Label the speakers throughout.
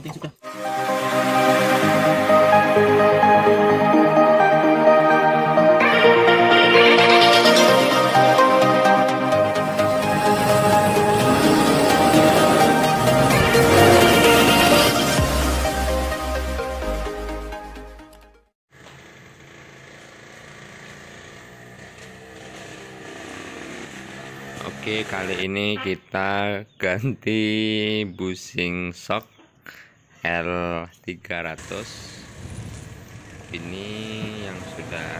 Speaker 1: penting sudah.
Speaker 2: Oke, kali ini kita ganti busing shock L300. Ini yang sudah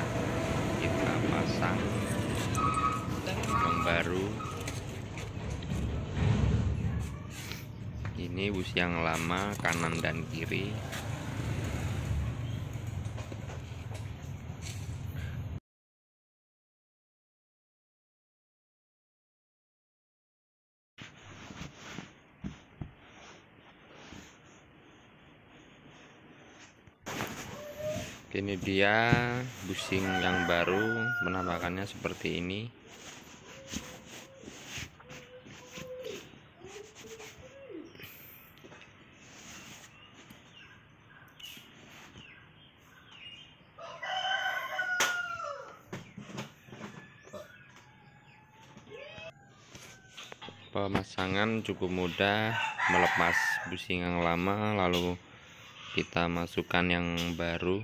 Speaker 2: kita pasang yang baru. Ini bus yang lama kanan dan kiri. Ini dia busing yang baru penampakannya seperti ini. Pemasangan cukup mudah melepas busing yang lama lalu kita masukkan yang baru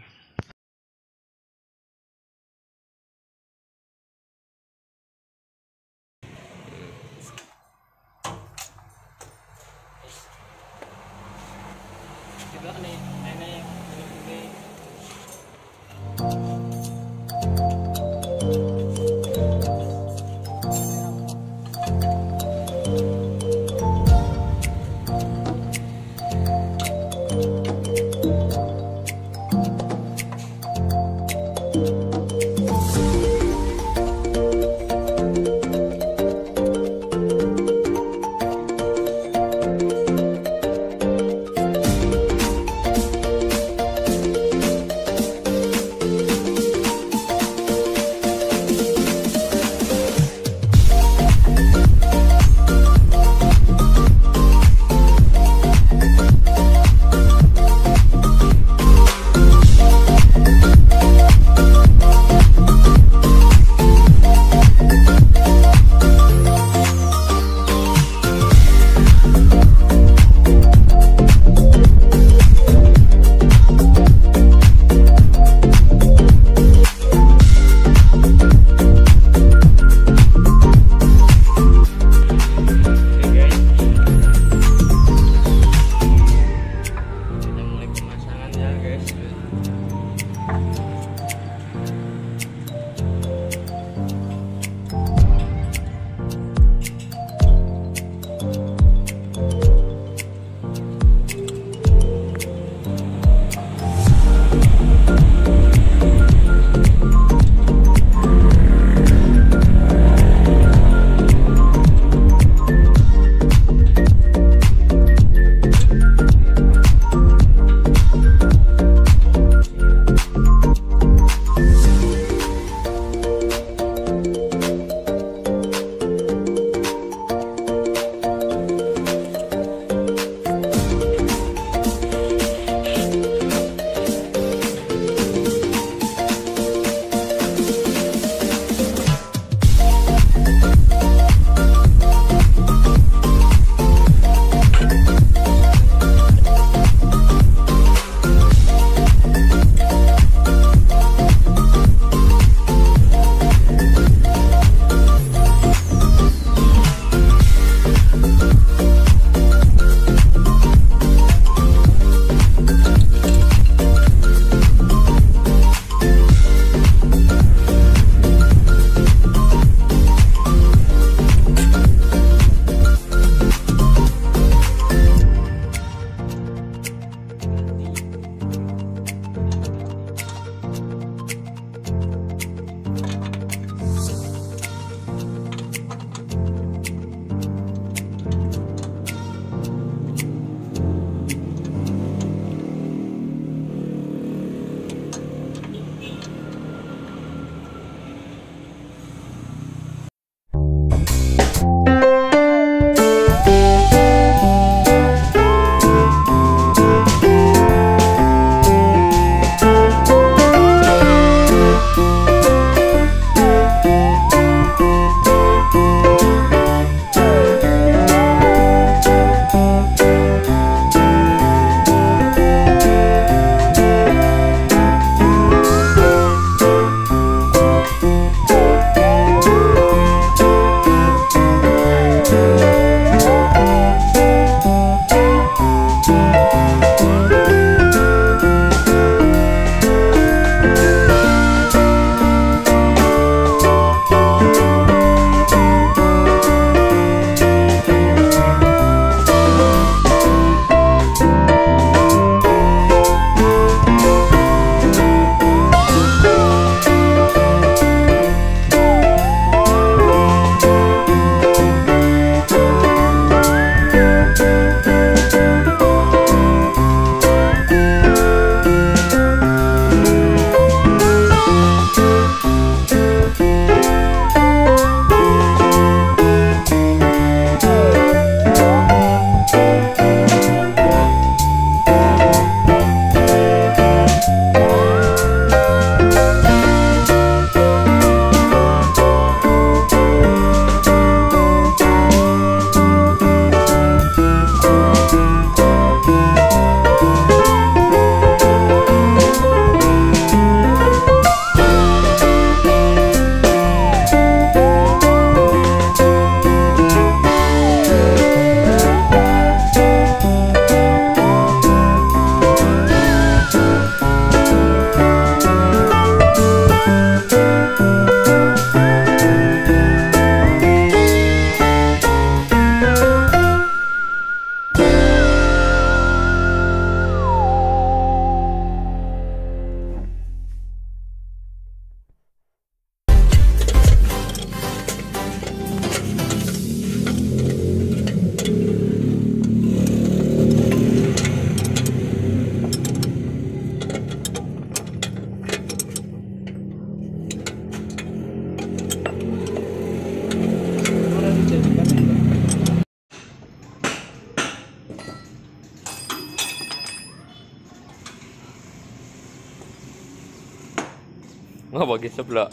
Speaker 2: Ngapa ki seblak?